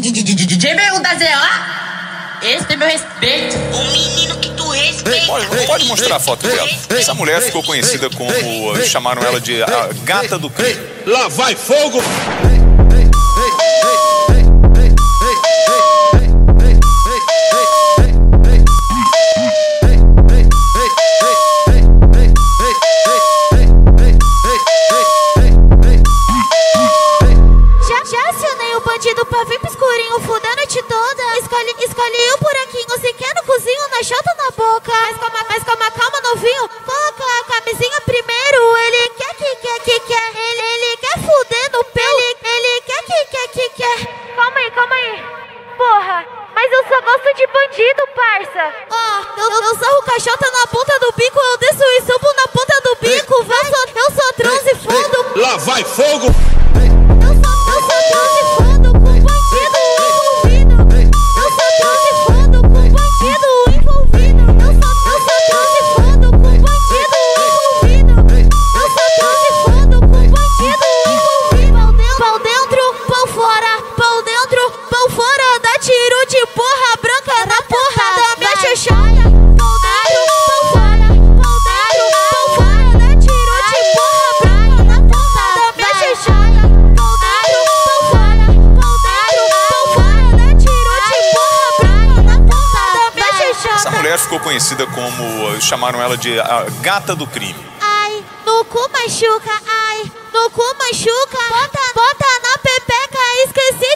DJ Meu da ZO, esse tem meu respeito. O menino que tu respeita. Pode, pode mostrar a foto dela. Essa mulher ficou conhecida como. chamaram ela de a gata do crime. Lá vai fogo! Noite toda. Escolhe o buraquinho, se quer no cozinho, na chota na boca. Mas calma, mas calma, calma, novinho. Coloca a camisinha primeiro. Ele quer que quer que quer. Ele, ele quer fuder no pelo. Ele, ele quer que quer que quer. Calma aí, calma aí. Porra, mas eu só gosto de bandido, parça. Ó, eu, eu sarro cachota na ponta do bico, eu desço e subo na ponta do bico. Eu sou, eu sou trans e fundo. Lá vai fogo! mulher ficou conhecida como. chamaram ela de a gata do crime. Ai, no cu machuca, ai, no cu machuca, bota, bota na pepeca, esqueci